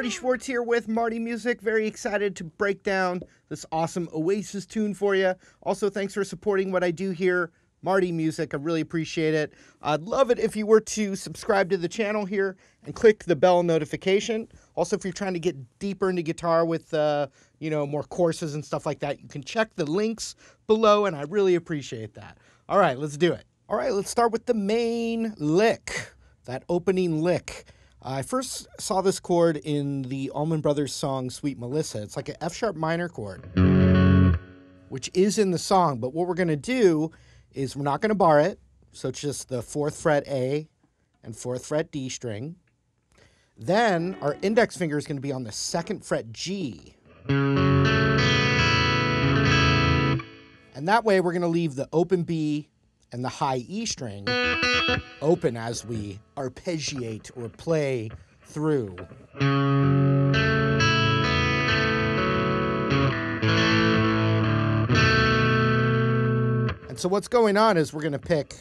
Marty Schwartz here with Marty Music. Very excited to break down this awesome Oasis tune for you. Also, thanks for supporting what I do here, Marty Music. I really appreciate it. I'd love it if you were to subscribe to the channel here and click the bell notification. Also, if you're trying to get deeper into guitar with, uh, you know, more courses and stuff like that, you can check the links below, and I really appreciate that. All right, let's do it. All right, let's start with the main lick, that opening lick. I first saw this chord in the Allman Brothers song Sweet Melissa. It's like an F sharp minor chord, which is in the song. But what we're going to do is we're not going to bar it. So it's just the fourth fret A and fourth fret D string. Then our index finger is going to be on the second fret G. And that way we're going to leave the open B and the high E string open as we arpeggiate or play through. And so what's going on is we're going to pick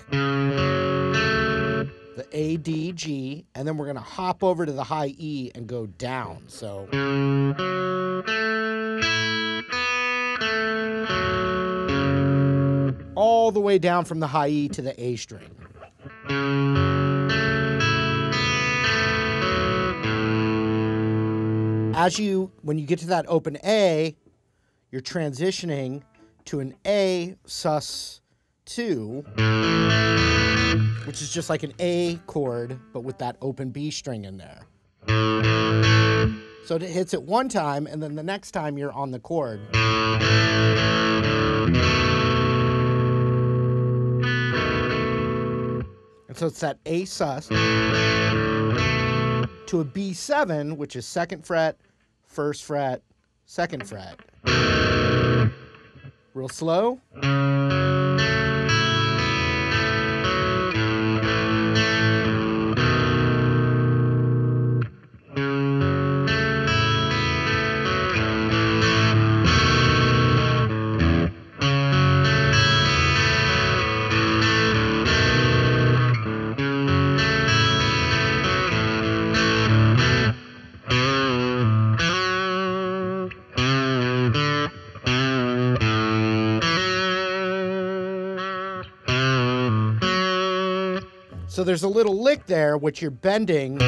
the A, D, G, and then we're going to hop over to the high E and go down. So. All the way down from the high E to the A string. As you, when you get to that open A, you're transitioning to an A sus 2, which is just like an A chord, but with that open B string in there. So it hits it one time, and then the next time you're on the chord. And so it's that A sus to a B7, which is second fret, first fret, second fret. Real slow. So there's a little lick there, which you're bending.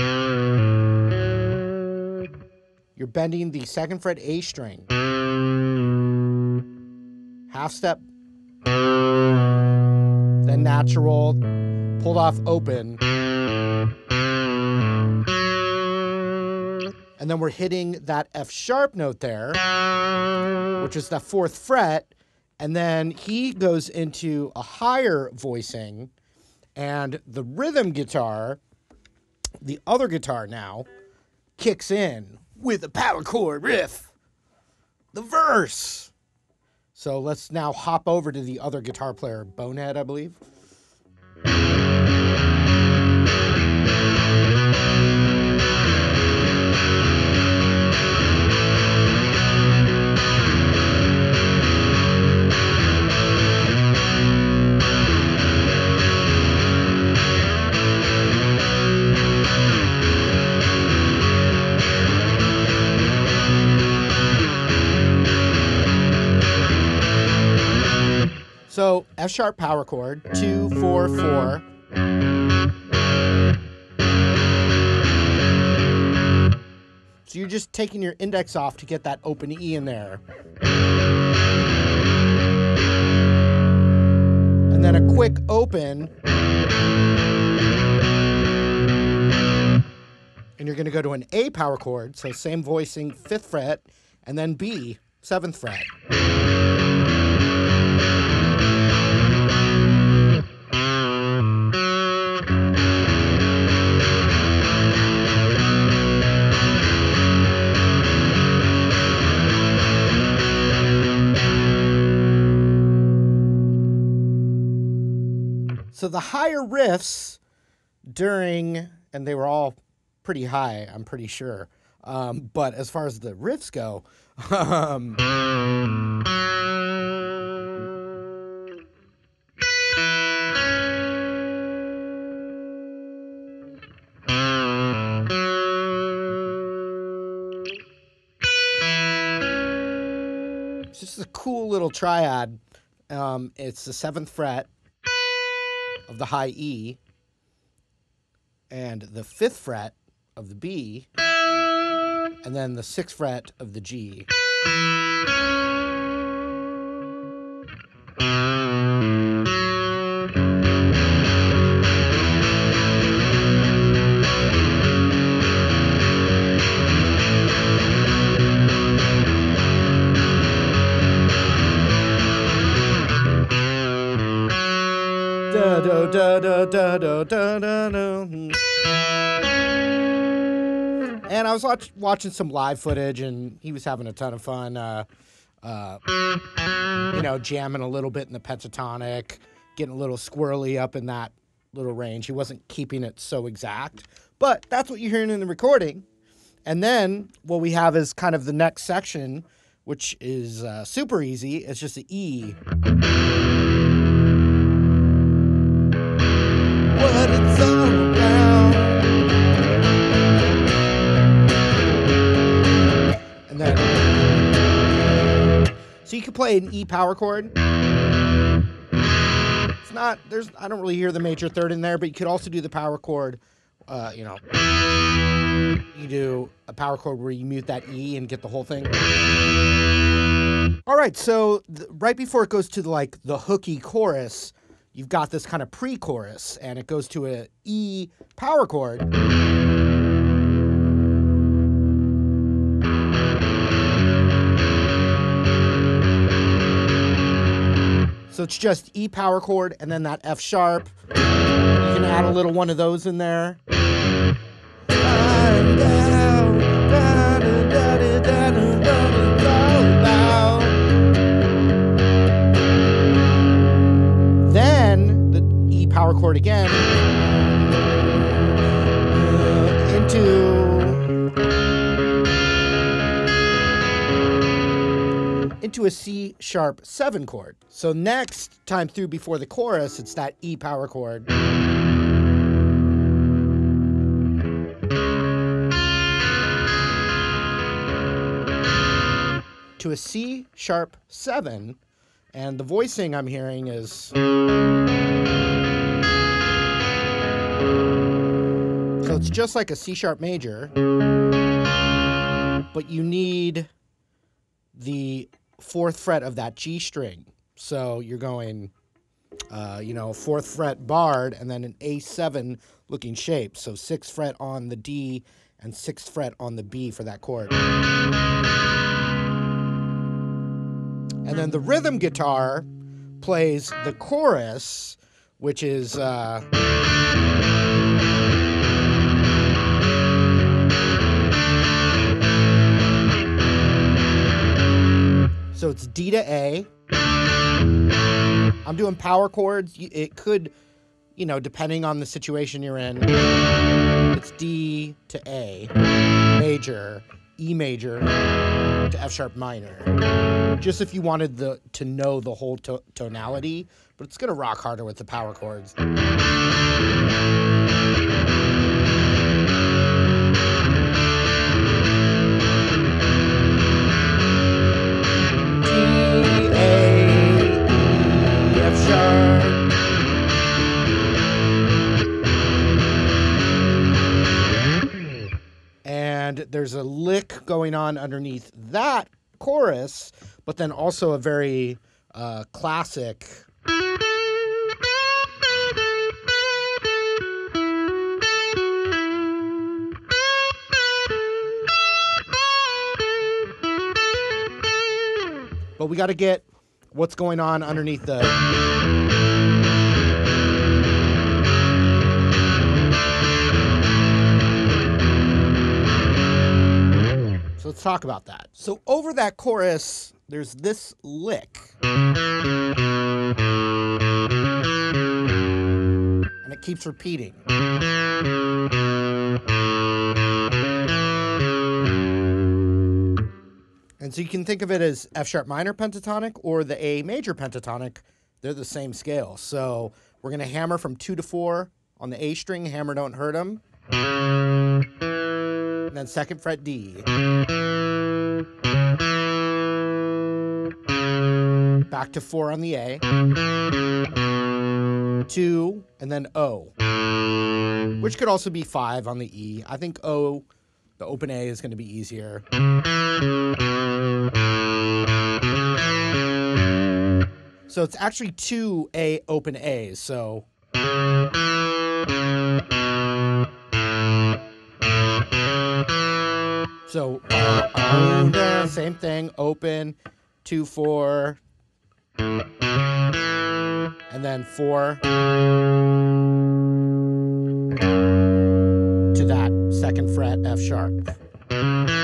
You're bending the second fret A string. Half step. Then natural. Pulled off open. And then we're hitting that F sharp note there, which is the fourth fret. And then he goes into a higher voicing and the rhythm guitar, the other guitar now, kicks in with a power chord riff, the verse. So let's now hop over to the other guitar player, Bonehead, I believe. So F sharp power chord, two, four, four. So you're just taking your index off to get that open E in there. And then a quick open. And you're going to go to an A power chord, so same voicing, fifth fret, and then B, seventh fret. the higher riffs during, and they were all pretty high, I'm pretty sure. Um, but as far as the riffs go, um, it's just a cool little triad. Um, it's the seventh fret, of the high E and the fifth fret of the B, and then the sixth fret of the G. da da da da da da. And I was watch, watching some live footage, and he was having a ton of fun. Uh, uh, you know, jamming a little bit in the pentatonic, getting a little squirrely up in that little range. He wasn't keeping it so exact, but that's what you're hearing in the recording. And then what we have is kind of the next section, which is uh, super easy. It's just an E. you could play an E power chord. It's not there's I don't really hear the major third in there, but you could also do the power chord. Uh, you know, you do a power chord where you mute that E and get the whole thing. All right, so th- right before it goes to the, like the hooky chorus, you've got this kind of pre-chorus, and it goes to a E power chord. So it's just E power chord and then that F sharp. You can add a little one of those in there. C sharp 7 chord. So next time through before the chorus, it's that E power chord. To a C sharp 7, and the voicing I'm hearing is. So it's just like a C sharp major, but you need the fourth fret of that G string. So you're going, uh, you know, fourth fret barred and then an A7 looking shape. So sixth fret on the D and sixth fret on the B for that chord. And then the rhythm guitar plays the chorus, which is. Uh, So it's D to A. I'm doing power chords. It could, you know, depending on the situation you're in, it's D to A, major, E major to F sharp minor. Just if you wanted the to know the whole to- tonality, but it's gonna rock harder with the power chords. And there's a lick going on underneath that chorus, but then also a very uh, classic. But we got to get what's going on underneath the. So let's talk about that. So over that chorus, there's this lick. And it keeps repeating. And so you can think of it as F sharp minor pentatonic or the A major pentatonic. They're the same scale. So we're going to hammer from two to four on the A string, hammer don't hurt 'em. And then second fret D. back to four on the A, two, and then O, which could also be five on the E. I think O, the open A, is going to be easier. So it's actually two A open A's. So. So uh, same thing, open, two, four, and then four fret F sharp.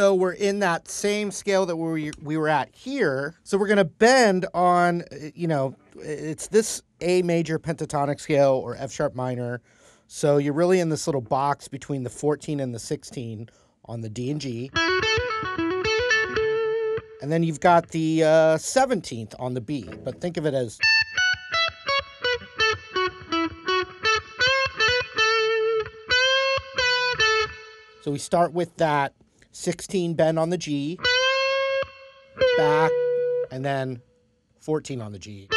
So we're in that same scale that we we were at here. So we're going to bend on, you know, it's this A major pentatonic scale or F sharp minor. So you're really in this little box between the 14 and the 16 on the D and G. And then you've got the uh, 17th on the B, but think of it as. So we start with that 16 bend on the G, back, and then 14 on the G.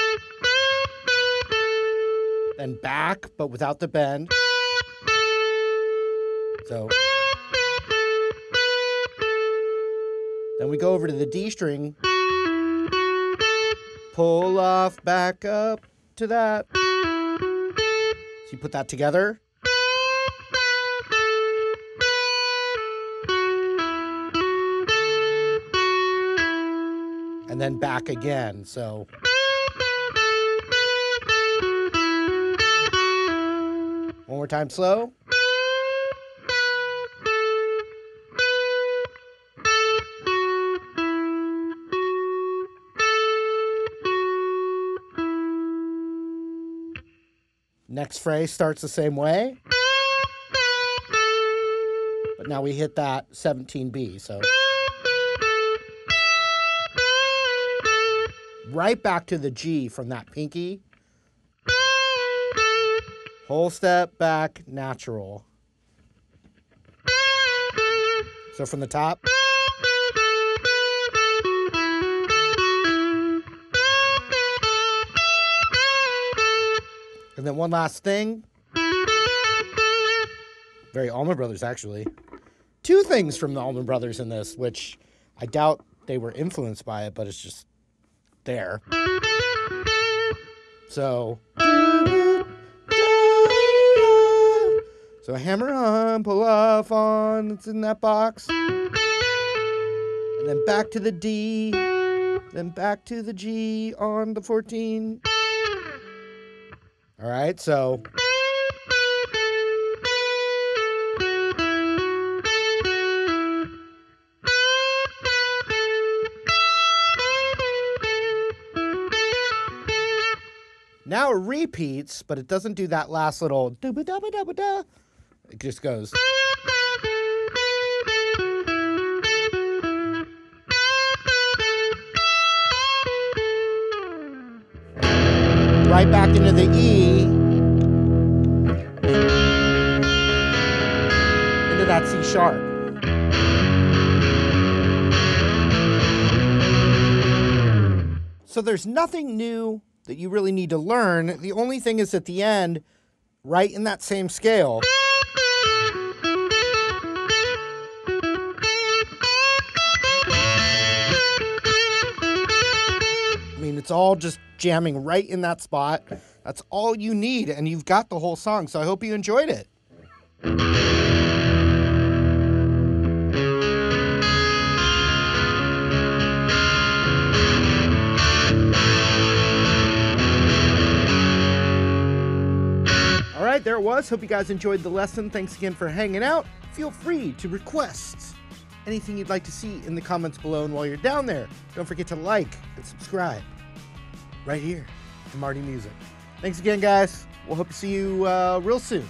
Then back, but without the bend. So. Then we go over to the D string. Pull off, back up to that. So you put that together. And then back again. So. One more time slow. Next phrase starts the same way. But now we hit that 17B, so. Right back to the G from that pinky. Whole step back, natural. So from the top. And then one last thing. Very Allman Brothers, actually. Two things from the Allman Brothers in this, which I doubt they were influenced by it, but it's just there. So. So hammer on, pull off on, it's in that box. And then back to the D, then back to the G on the 14. All right, so. Now it repeats, but it doesn't do that last little dooba dooba dooba da. It just goes. Right back into the E. Into that C sharp. So there's nothing new that you really need to learn. The only thing is at the end, right in that same scale. I mean, it's all just jamming right in that spot. That's all you need, and you've got the whole song. So I hope you enjoyed it. was. Hope you guys enjoyed the lesson. Thanks again for hanging out. Feel free to request anything you'd like to see in the comments below. And while you're down there, don't forget to like and subscribe right here to Marty Music. Thanks again, guys. We'll hope to see you uh, real soon.